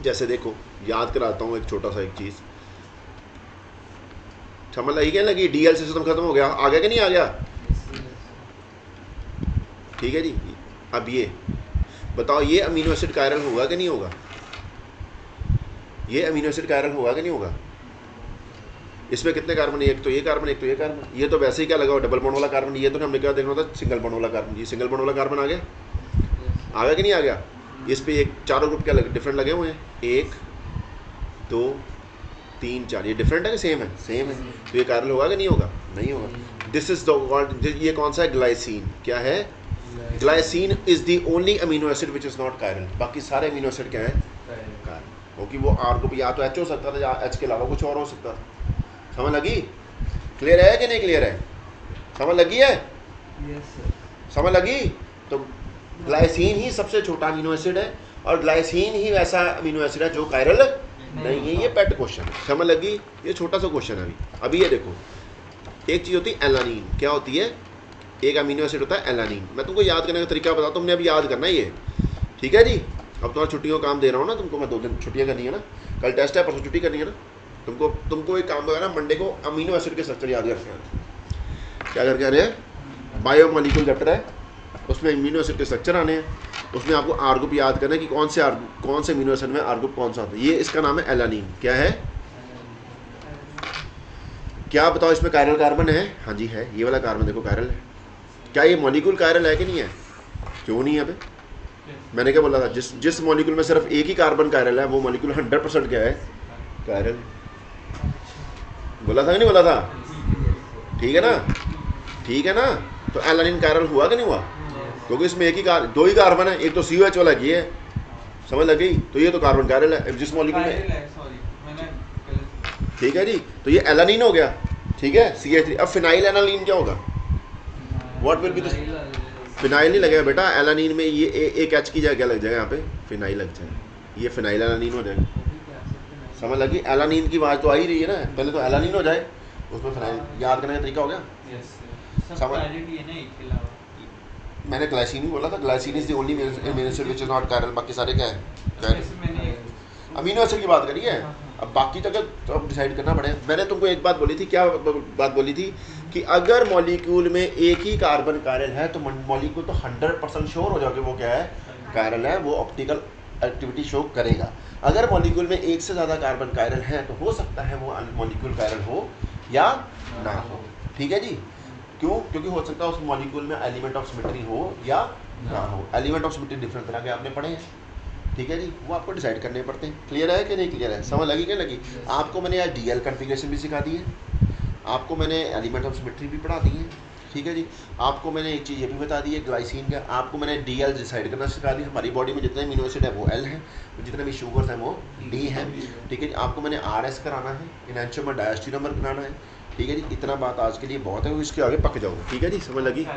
जैसे देखो, याद कराता हूँ एक छोटा सा एक चीज़। समझ लगी क्या लगी? डी सिस्टम खत्म हो गया। आ गया कि नहीं आ गया? ठीक है जी। अब ये। बताओ, ये अमीनो एसिड कायरल होगा कि नहीं होगा? ये अमीनो एसिड कायरल होगा कि नहीं होगा? इसमें कितने कार्बन है एक तो ये कार्बन एक तो ये कार्बन ये तो वैसे ही क्या लगा हुआ? डबल बॉन्ड वाला कार्बन ये तो हमने क्या देखना था? सिंगल बॉन्ड वाला कार्बन ये सिंगल बॉन्ड वाला कार्बन आ गया? आ गया कि नहीं आ गया? इस पर एक चारों ग्रुप क्या लगे? डिफरेंट लगे हुए हैं। एक दो तीन चार। ये डिफरेंट है कि सेम है? सेम है। तो ये कार्बन होगा कि नहीं होगा? नहीं होगा। दिस इज़ द ये कौन सा है? ग्लाइसिन क्या है? Glycine is the only amino acid which is not chiral बाकी सारे अमीनो एसिड क्या है? कायरल क्योंकि वो आर ग्रुप या तो एच हो सकता था या एच के अलावा कुछ और हो सकता था। समझ लगी? क्लियर है कि नहीं क्लियर है? समझ लगी है? Yes, समझ लगी? तो ग्लाइसिन ही सबसे छोटा अमीनो एसिड है और ग्लाइसिन ही वैसा अमीनो एसिड है जो कायरल नहीं है ये पेट क्वेश्चन है। समझ लगी? ये छोटा सा क्वेश्चन है अभी। अभी ये देखो। एक चीज़ होती है एलानीन क्या होती है? एक अमीनो एसिड होता है एलानीन मैं तुमको याद करने का तरीका बताता हूँ तुमने अभी याद करना है ये। ठीक है जी? अब तुम्हारा छुट्टियों का काम दे रहा हूँ ना तुमको। मैं दो दिन छुट्टियाँ करनी है ना। कल टेस्ट है परसों छुट्टी करनी है ना। तुमको तुमको एक काम करना मंडे को अमीनो एसिड के स्ट्रक्चर याद करके आना क्या करके आने हैं? बायो मलिकुल चैप्टर है। उसमें अमीनो एसिड के स्ट्रक्चर आने हैं। उसमें आपको आर ग्रुप याद करना है कि कौन से आर कौन से अमीनो एसिड में आर ग्रुप कौन सा होता है। ये इसका नाम है एलानीन क्या है? क्या बताओ इसमें कायरल कार्बन है? हाँ जी, है। ये वाला कार्बन देखो कायरल है। क्या ये मॉलिक्यूल कायरल है कि नहीं है? क्यों नहीं है अभी मैंने क्या बोला था? जिस जिस मॉलिक्यूल में सिर्फ़ एक ही कार्बन कायरल है, वो मॉलिक्यूल हंड्रेड परसेंट क्या है? कायरल बोला था कि नहीं बोला था? ठीक है ना? ठीक है ना? तो एलानिन कायरल हुआ कि नहीं हुआ? क्योंकि इसमें एक ही कार दो ही कार्बन है एक तो सी वाला की है। समझ लग गई? तो ये तो कार्बन कायरल है जिस मॉलिक्यूल में ठीक है जी? तो ये एलानिन हो गया। ठीक है? सी एच थ्री अब फिनाइल एनालिन क्या होगा? What will be this phenyl नहीं लगेगा बेटा। एलानिन में ये ए, एक एच की जगह क्या लग जाएगा यहाँ पे? फिनाइल लग जाएगा। ये फिनाइल एलानिन हो जाएगा। समझ लगी? एलानिन की आवाज़ तो आ ही रही है ना? पहले तो एलानिन हो जाए उसमें फिनाइल याद करने का तरीका हो गया? समझ मैंने ग्लाइसिन ही बोला था glycine is the only amino acid which is not chiral बाकी सारे क्या है? अमीनो एसिड की बात करिए हाँ, हाँ। अब बाकी तो अगर अब डिसाइड करना पड़े। मैंने तुमको एक बात बोली थी क्या बात बोली थी? कि अगर मॉलिक्यूल में एक ही कार्बन कायरल है तो मॉलिक्यूल तो हंड्रेड परसेंट श्योर हो जाओगे वो क्या है? कायरल है वो ऑप्टिकल एक्टिविटी शो करेगा। अगर मॉलिक्यूल में एक से ज़्यादा कार्बन कायरल है तो हो सकता है वो मॉलिक्यूल कायरल हो या ना हो। ठीक है जी? क्यों? क्योंकि हो सकता है उस मॉलिक्यूल में एलिमेंट ऑफ़ सिमेट्री हो या ना हो। एलिमेंट ऑफ़ सिमेट्री डिफरेंट तरह के आपने पढ़े हैं। ठीक है जी? वो आपको डिसाइड करने पड़ते हैं। क्लियर है कि नहीं क्लियर है? समझ लगी क्या लगी? आपको मैंने यार डी एल कन्फिग्रेशन भी सिखा दी है। आपको मैंने एलिमेंट ऑफ़ सिमेट्री भी पढ़ा दी है। ठीक है जी? आपको मैंने एक चीज़ ये भी बता दी है ग्लाइसिन का। आपको मैंने डी एल डिसाइड करना सिखा दिया। हमारी बॉडी में जितने अमीनो एसिड है, वो एल है। जितने भी शुगर्स हैं, वो डी हैं। ठीक है जी? आपको मैंने आर एस कराना है। इनहेंचर में डायस्टी नंबर कराना है। ठीक है जी? इतना बात आज के लिए बहुत है इसके आगे पक जाओ। ठीक है जी? समझ लगी?